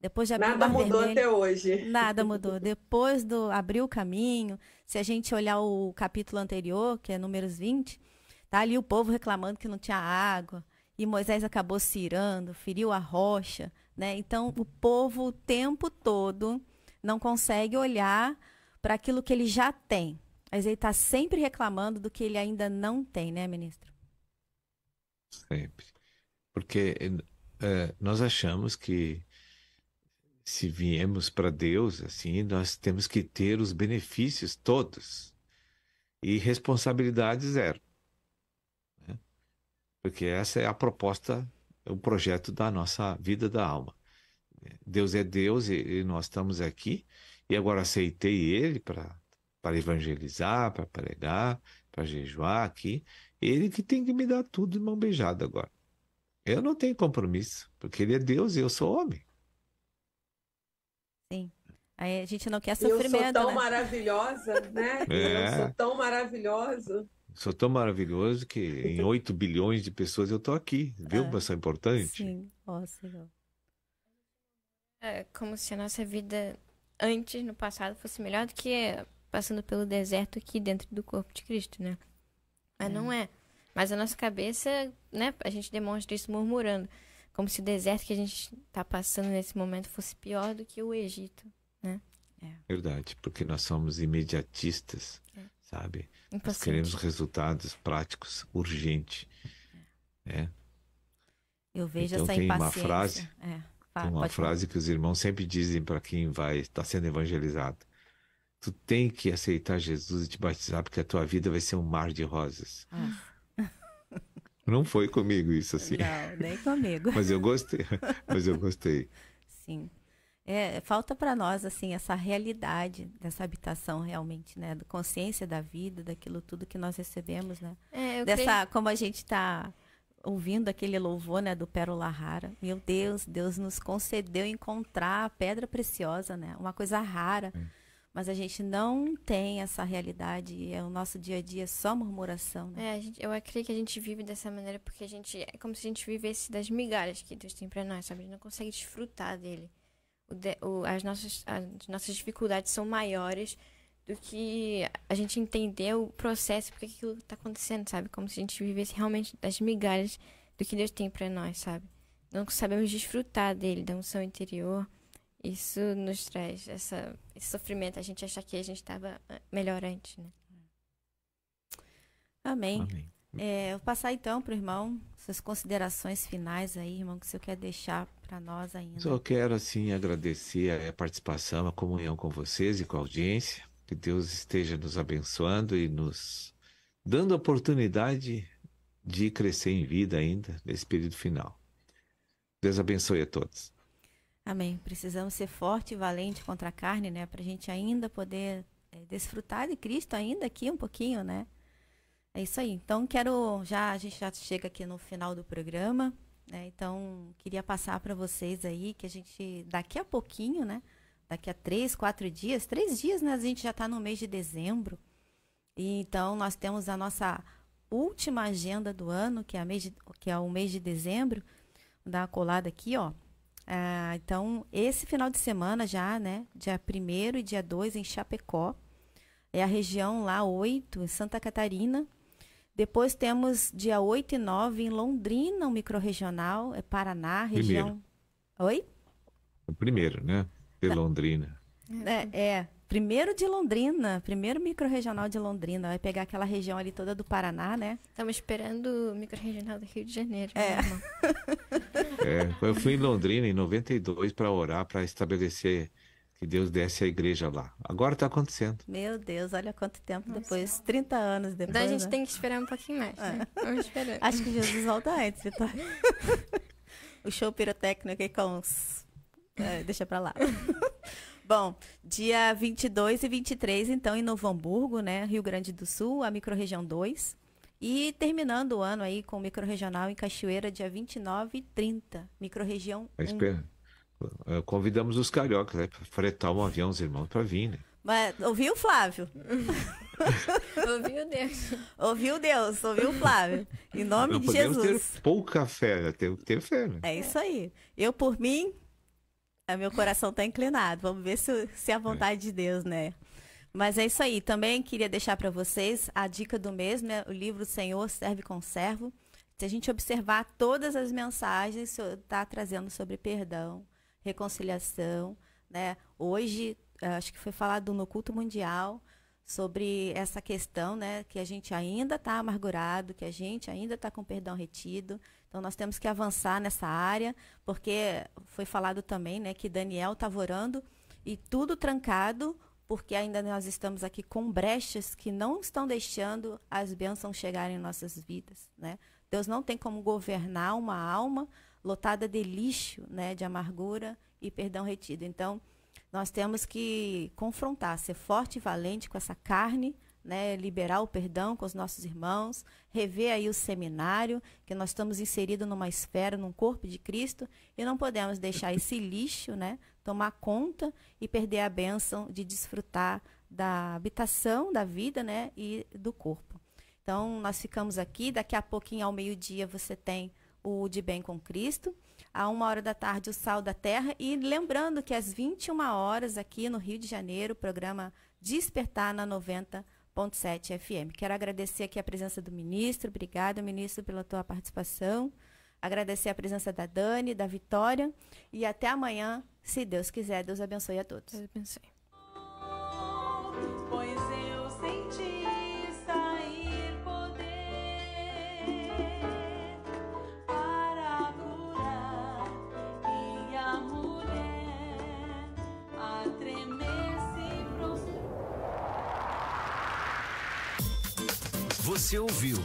Depois de abrir Nada mudou Vermelho, até hoje. Nada mudou. Depois do abrir o caminho, se a gente olhar o capítulo anterior, que é Números 20, tá ali o povo reclamando que não tinha água, e Moisés acabou se irando, feriu a rocha, né? Então o povo o tempo todo não consegue olhar para aquilo que ele já tem. Mas ele está sempre reclamando do que ele ainda não tem, né, ministro? Sempre. Porque eh, nós achamos que se viemos para Deus, assim, nós temos que ter os benefícios todos e responsabilidade zero. Porque essa é a proposta, o projeto da nossa vida da alma. Deus é Deus e, e nós estamos aqui e agora aceitei Ele para para evangelizar, para pregar, para jejuar aqui. Ele que tem que me dar tudo de mão beijada agora. Eu não tenho compromisso, porque Ele é Deus e eu sou homem. Sim. Aí a gente não quer E eu sofrimento, sou tão né? maravilhosa, né? Eu É. sou tão maravilhoso. Sou tão maravilhoso que em 8 bilhões de pessoas eu estou aqui. Viu como sou importante? Sim, ó Senhor. É como se a nossa vida antes, no passado, fosse melhor do que passando pelo deserto aqui dentro do corpo de Cristo, né? Mas não é. Mas a nossa cabeça, né? A gente demonstra isso murmurando. Como se o deserto que a gente está passando nesse momento fosse pior do que o Egito, né? Verdade, porque nós somos imediatistas, sabe? Nós queremos resultados práticos, urgente. É. Eu vejo Então essa tem uma impaciência. frase, É, tem uma pode falar. frase que os irmãos sempre dizem para quem vai estar sendo evangelizado. Tu tem que aceitar Jesus e te batizar, porque a tua vida vai ser um mar de rosas. Não foi comigo isso assim. Não, nem comigo. Mas eu gostei. Mas eu gostei. Sim. É, falta para nós assim essa realidade dessa habitação realmente, né, da consciência da vida, daquilo tudo que nós recebemos, né? É, eu Dessa creio- como a gente está ouvindo aquele louvor, né, do Pérola Rara. Meu Deus, Deus nos concedeu encontrar a pedra preciosa, né? Uma coisa rara. Mas a gente não tem essa realidade, é o nosso dia a dia é só murmuração, né? É, a gente, eu acredito que a gente vive dessa maneira porque a gente. É como se a gente vivesse das migalhas que Deus tem pra nós, sabe? A gente não consegue desfrutar dele. O de- o- as, nossas, as nossas dificuldades são maiores do que a gente entender o processo, porque aquilo tá acontecendo, sabe? Como se a gente vivesse realmente das migalhas do que Deus tem pra nós, sabe? Não sabemos desfrutar dele, da unção interior. Isso nos traz essa, esse sofrimento, a gente achar que a gente estava melhor antes, né? Amém. Amém. É, eu vou passar então para o irmão suas considerações finais aí, irmão, que o senhor quer deixar para nós ainda. Só quero assim agradecer a participação, a comunhão com vocês e com a audiência. Que Deus esteja nos abençoando e nos dando a oportunidade de crescer em vida ainda nesse período final. Deus abençoe a todos. Amém. Precisamos ser forte e valente contra a carne, né? Para a gente ainda poder é, desfrutar de Cristo ainda aqui um pouquinho, né? É isso aí. Então quero já a gente já chega aqui no final do programa, né? Então queria passar para vocês aí que a gente daqui a pouquinho, né? Daqui a três, quatro dias, três dias, né? A gente já está no mês de dezembro. E então nós temos a nossa última agenda do ano, que é, de- que é o mês de dezembro. Vou dar uma colada aqui, ó. Ah, então, esse final de semana já, né? Dia 1 e dia 2 em Chapecó. É a região lá 8, em Santa Catarina. Depois temos dia 8 e 9 em Londrina, um microrregional, é Paraná, região. Primeiro. Oi? O primeiro, né? De Londrina. É, é, primeiro de Londrina, primeiro microrregional de Londrina. Vai pegar aquela região ali toda do Paraná, né? Estamos esperando o microrregional do Rio de Janeiro. É. né, É, eu fui em Londrina em 92 para orar, para estabelecer que Deus desse a igreja lá. Agora está acontecendo. Meu Deus, olha quanto tempo depois, 30 anos depois. Então a gente né? tem que esperar um pouquinho mais, né? Vamos esperar. Acho que Jesus volta antes, Vitória. o show pirotécnico aí com os... É, deixa pra lá. Bom, dia 22 e 23, então, em Novo Hamburgo, né? Rio Grande do Sul, a microrregião 2. E terminando o ano aí com o microrregional em Cachoeira, dia 29 e 30, microrregião 1. Espera. Eh, Convidamos os cariocas né, para fretar um avião, os irmãos, para vir, né? Mas, ouviu, Flávio? ouviu Deus. Ouviu Deus, ouviu Flávio. Em nome Não de podemos Jesus. ter pouca fé, né? temos que ter fé, né? É isso aí. Eu, por mim, é, meu coração está inclinado. Vamos ver se, se é a vontade de Deus, né? Mas é isso aí. Também queria deixar para vocês a dica do mês, né? O livro Senhor Serve Conservo. Se a gente observar todas as mensagens, o Senhor está trazendo sobre perdão, reconciliação, né? Hoje, eh, acho que foi falado no culto mundial sobre essa questão, né? Que a gente ainda está amargurado, que a gente ainda está com perdão retido. Então, nós temos que avançar nessa área, porque foi falado também, né? Que Daniel estava orando e tudo trancado, porque ainda nós estamos aqui com brechas que não estão deixando as bênçãos chegarem em nossas vidas, né? Deus não tem como governar uma alma lotada de lixo, né, de amargura e perdão retido. Então, nós temos que confrontar, ser forte e valente com essa carne, né, liberar o perdão com os nossos irmãos, rever aí o seminário, que nós estamos inseridos numa esfera, num corpo de Cristo, e não podemos deixar esse lixo, né, tomar conta e perder a bênção de desfrutar da habitação da vida, né, e do corpo. Então, nós ficamos aqui. Daqui a pouquinho, ao meio-dia, você tem o De Bem com Cristo. À uma hora da tarde, o Sal da Terra. E lembrando que às 21 horas, aqui no Rio de Janeiro, o programa Despertar na 90.7 FM. Quero agradecer aqui a presença do ministro. Obrigada, ministro, pela tua participação. Agradecer a presença da Dani, da Vitória. E até amanhã, se Deus quiser. Deus abençoe a todos. Deus abençoe. Você ouviu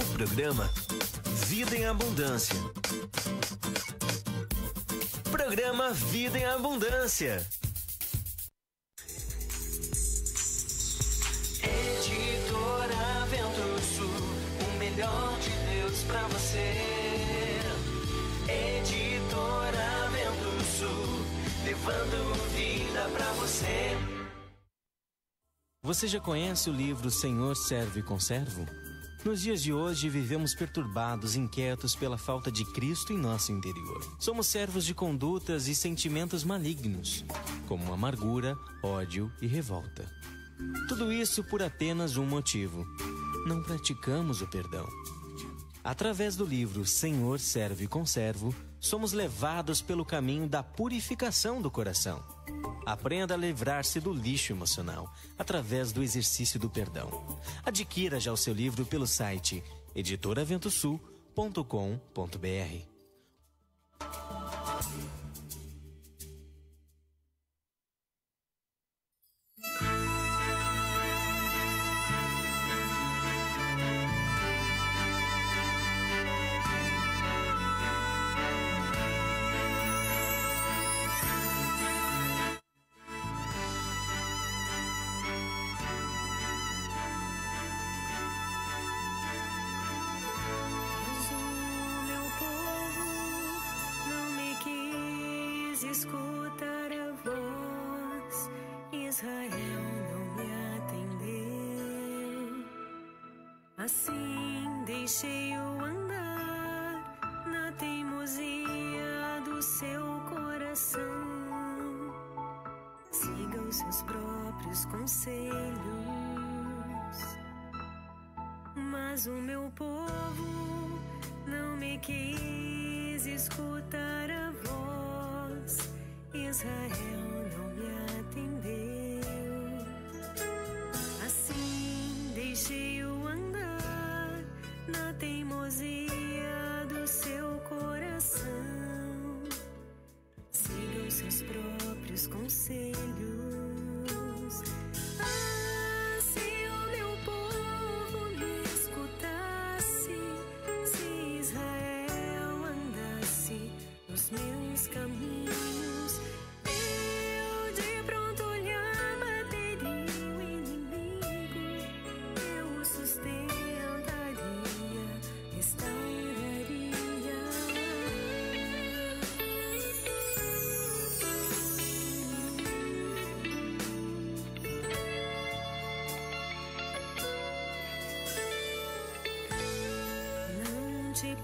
o programa Vida em Abundância. Programa Vida em Abundância. Editora Vento Sul, o melhor de Deus pra você. Editora Vento Sul, levando Você já conhece o livro Senhor Serve Conservo? Nos dias de hoje vivemos perturbados, inquietos pela falta de Cristo em nosso interior. Somos servos de condutas e sentimentos malignos, como amargura, ódio e revolta. Tudo isso por apenas um motivo: não praticamos o perdão. Através do livro Senhor Serve Conservo, somos levados pelo caminho da purificação do coração. Aprenda a livrar-se do lixo emocional através do exercício do perdão. Adquira já o seu livro pelo site editoraventosul.com.br. escutar a voz. Israel não me atendeu. Assim deixei-o andar na teimosia do seu coração. Siga os seus próprios conselhos. Mas o meu povo não me quis escutar. Israel não me atendeu. Assim deixei-o andar na teimosia do seu coração. Siga os seus próprios conselhos. Te